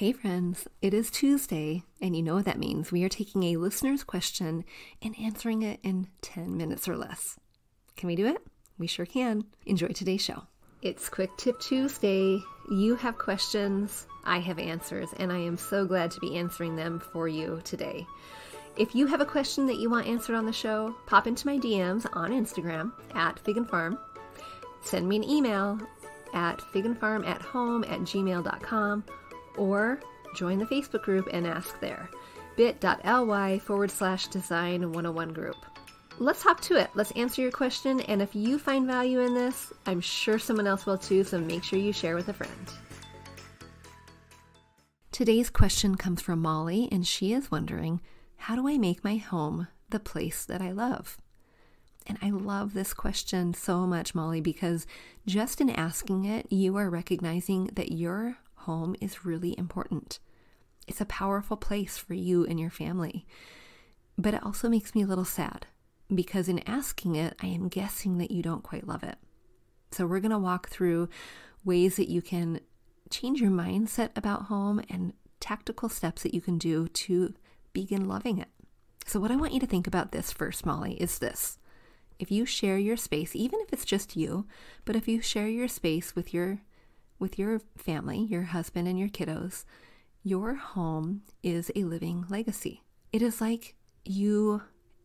Hey, friends, it is Tuesday, and you know what that means. We are taking a listener's question and answering it in 10 minutes or less. Can we do it? We sure can. Enjoy today's show. It's Quick Tip Tuesday. You have questions, I have answers, and I am so glad to be answering them for you today. If you have a question that you want answered on the show, pop into my DMs on Instagram at Fig and Farm. Send me an email at figandfarm at home at gmail.com or join the Facebook group and ask there bit.ly forward slash design 101 group. Let's hop to it. Let's answer your question. And if you find value in this, I'm sure someone else will too. So make sure you share with a friend. Today's question comes from Molly, and she is wondering how do I make my home the place that I love? And I love this question so much, Molly, because just in asking it, you are recognizing that your home is really important. It's a powerful place for you and your family. But it also makes me a little sad because in asking it, I am guessing that you don't quite love it. So we're going to walk through ways that you can change your mindset about home and tactical steps that you can do to begin loving it. So, what I want you to think about this first, Molly, is this. If you share your space, even if it's just you, but if you share your space with your with your family, your husband and your kiddos, your home is a living legacy. It is like you,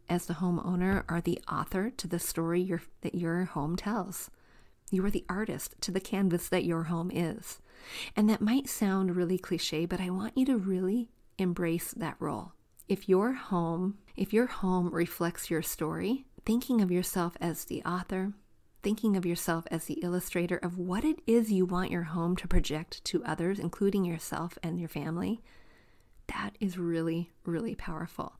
as the homeowner, are the author to the story your, that your home tells. You are the artist to the canvas that your home is. And that might sound really cliche, but I want you to really embrace that role. If your home, if your home reflects your story, thinking of yourself as the author, thinking of yourself as the illustrator of what it is you want your home to project to others, including yourself and your family, that is really, really powerful.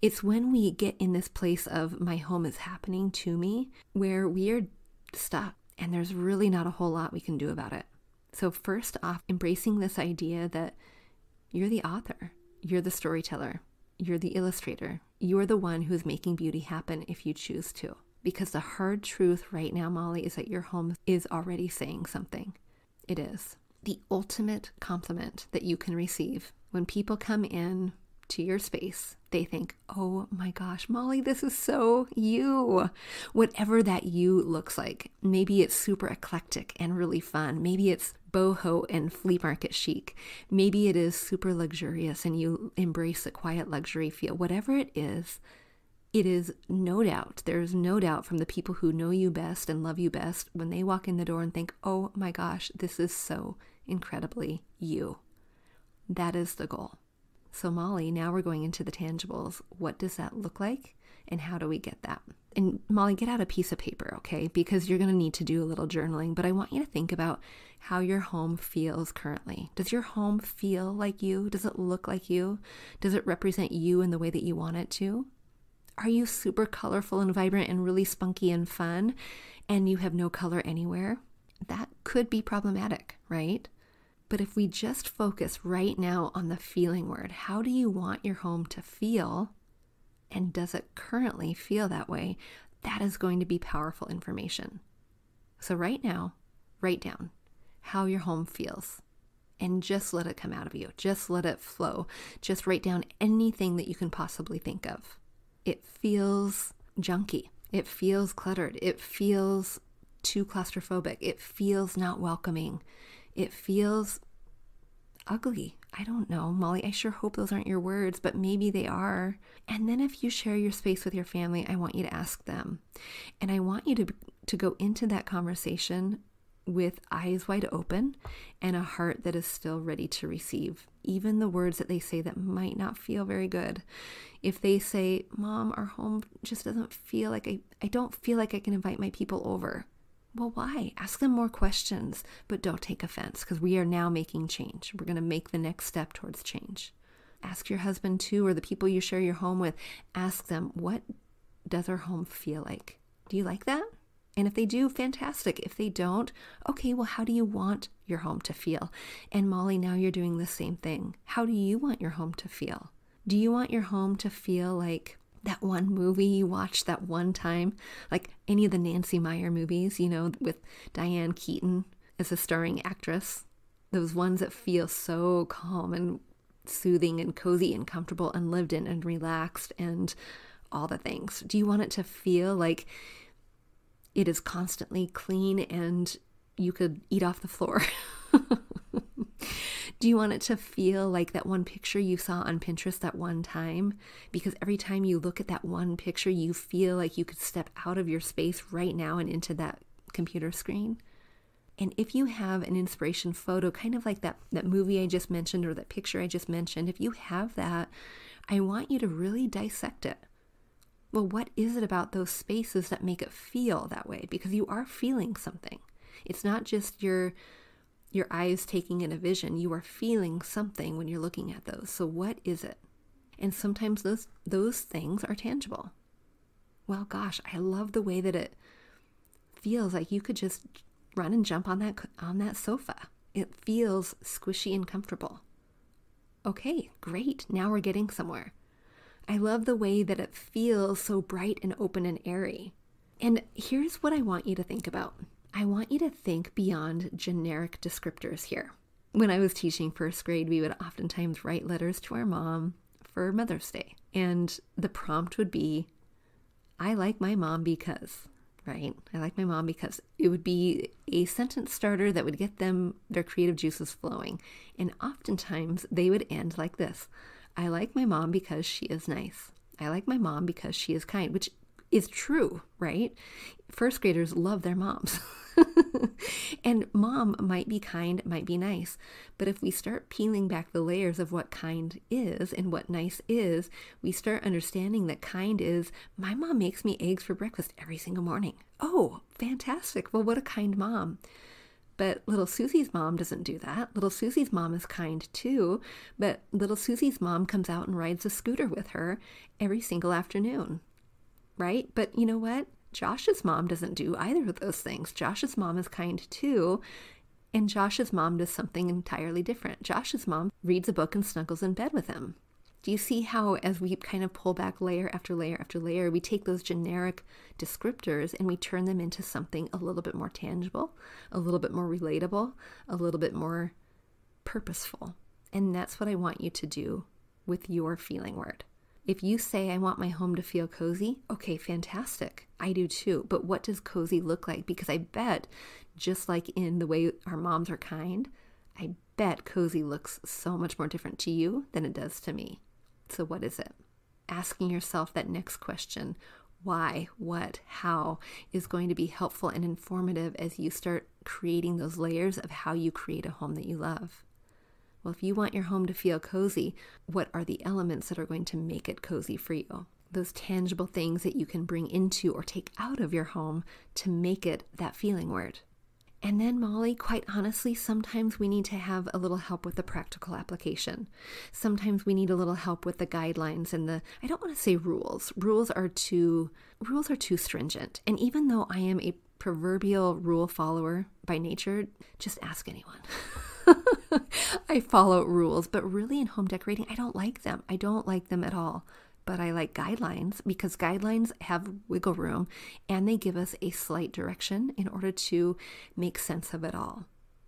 It's when we get in this place of my home is happening to me where we are stuck and there's really not a whole lot we can do about it. So, first off, embracing this idea that you're the author, you're the storyteller, you're the illustrator, you're the one who's making beauty happen if you choose to. Because the hard truth right now, Molly, is that your home is already saying something. It is. The ultimate compliment that you can receive when people come in to your space, they think, oh my gosh, Molly, this is so you. Whatever that you looks like. Maybe it's super eclectic and really fun. Maybe it's boho and flea market chic. Maybe it is super luxurious and you embrace a quiet luxury feel. Whatever it is, it is no doubt, there's no doubt from the people who know you best and love you best when they walk in the door and think, oh my gosh, this is so incredibly you. That is the goal. So, Molly, now we're going into the tangibles. What does that look like? And how do we get that? And Molly, get out a piece of paper, okay? Because you're going to need to do a little journaling. But I want you to think about how your home feels currently. Does your home feel like you? Does it look like you? Does it represent you in the way that you want it to? Are you super colorful and vibrant and really spunky and fun and you have no color anywhere? That could be problematic, right? But if we just focus right now on the feeling word, how do you want your home to feel? And does it currently feel that way? That is going to be powerful information. So, right now, write down how your home feels and just let it come out of you. Just let it flow. Just write down anything that you can possibly think of it feels junky. It feels cluttered. It feels too claustrophobic. It feels not welcoming. It feels ugly. I don't know, Molly. I sure hope those aren't your words, but maybe they are. And then if you share your space with your family, I want you to ask them. And I want you to to go into that conversation with eyes wide open and a heart that is still ready to receive, even the words that they say that might not feel very good. If they say, Mom, our home just doesn't feel like I, I don't feel like I can invite my people over. Well, why? Ask them more questions, but don't take offense because we are now making change. We're going to make the next step towards change. Ask your husband too, or the people you share your home with, ask them, what does our home feel like? Do you like that? And if they do, fantastic. If they don't, okay, well, how do you want your home to feel? And Molly, now you're doing the same thing. How do you want your home to feel? Do you want your home to feel like that one movie you watched that one time? Like any of the Nancy Meyer movies, you know, with Diane Keaton as a starring actress? those ones that feel so calm and soothing and cozy and comfortable and lived in and relaxed and all the things? Do you want it to feel like it is constantly clean and you could eat off the floor? Do you want it to feel like that one picture you saw on Pinterest that one time? Because every time you look at that one picture, you feel like you could step out of your space right now and into that computer screen. And if you have an inspiration photo, kind of like that, that movie I just mentioned or that picture I just mentioned, if you have that, I want you to really dissect it. Well, what is it about those spaces that make it feel that way? Because you are feeling something. It's not just your your eyes taking in a vision. You are feeling something when you're looking at those. So what is it? And sometimes those those things are tangible. Well, gosh, I love the way that it feels like you could just run and jump on that on that sofa. It feels squishy and comfortable. Okay, great. Now we're getting somewhere. I love the way that it feels so bright and open and airy. And here's what I want you to think about. I want you to think beyond generic descriptors here. When I was teaching first grade, we would oftentimes write letters to our mom for Mother's Day. And the prompt would be, I like my mom because right? I like my mom because it would be a sentence starter that would get them their creative juices flowing. And oftentimes they would end like this I like my mom because she is nice. I like my mom because she is kind, which is true, right? First graders love their moms. and mom might be kind, might be nice. But if we start peeling back the layers of what kind is and what nice is, we start understanding that kind is my mom makes me eggs for breakfast every single morning. Oh, fantastic. Well, what a kind mom. But little Susie's mom doesn't do that. Little Susie's mom is kind too, but little Susie's mom comes out and rides a scooter with her every single afternoon. Right? But you know what? Josh's mom doesn't do either of those things. Josh's mom is kind too, and Josh's mom does something entirely different. Josh's mom reads a book and snuggles in bed with him. Do you see how, as we kind of pull back layer after layer after layer, we take those generic descriptors and we turn them into something a little bit more tangible, a little bit more relatable, a little bit more purposeful? And that's what I want you to do with your feeling word. If you say, I want my home to feel cozy, okay, fantastic. I do too. But what does cozy look like? Because I bet, just like in the way our moms are kind, I bet cozy looks so much more different to you than it does to me. So, what is it? Asking yourself that next question why, what, how is going to be helpful and informative as you start creating those layers of how you create a home that you love. Well, if you want your home to feel cozy, what are the elements that are going to make it cozy for you? Those tangible things that you can bring into or take out of your home to make it that feeling word. And then, Molly, quite honestly, sometimes we need to have a little help with the practical application. Sometimes we need a little help with the guidelines and the I don't want to say rules. Rules are too rules are too stringent. And even though I am a proverbial rule follower by nature, just ask anyone. I follow rules, but really in home decorating, I don't like them. I don't like them at all. But I like guidelines because guidelines have wiggle room and they give us a slight direction in order to make sense of it all.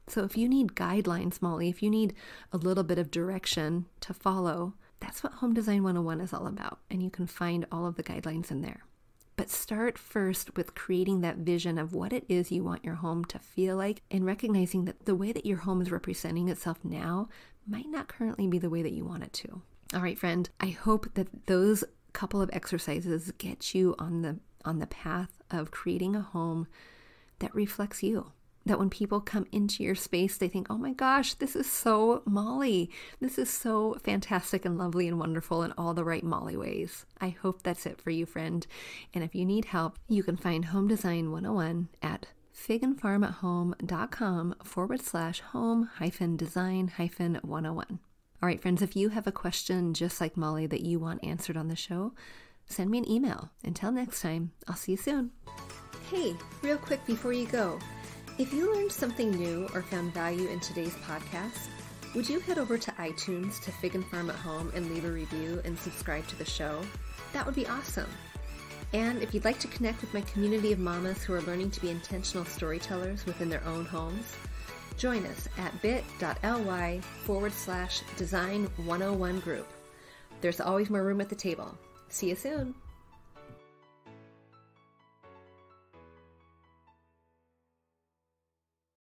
So if you need guidelines, Molly, if you need a little bit of direction to follow, that's what Home Design 101 is all about. And you can find all of the guidelines in there. But start first with creating that vision of what it is you want your home to feel like and recognizing that the way that your home is representing itself now might not currently be the way that you want it to. All right, friend, I hope that those couple of exercises get you on the on the path of creating a home that reflects you that when people come into your space, they think, oh my gosh, this is so Molly. This is so fantastic and lovely and wonderful in all the right Molly ways. I hope that's it for you, friend. And if you need help, you can find Home Design 101 at figandfarmathome.com forward slash home hyphen design hyphen 101. All right, friends, if you have a question just like Molly that you want answered on the show, send me an email. Until next time, I'll see you soon. Hey, real quick before you go, if you learned something new or found value in today's podcast, would you head over to iTunes to Fig and Farm at Home and leave a review and subscribe to the show? That would be awesome. And if you'd like to connect with my community of mamas who are learning to be intentional storytellers within their own homes, Join us at bit.ly forward slash design 101 group. There's always more room at the table. See you soon.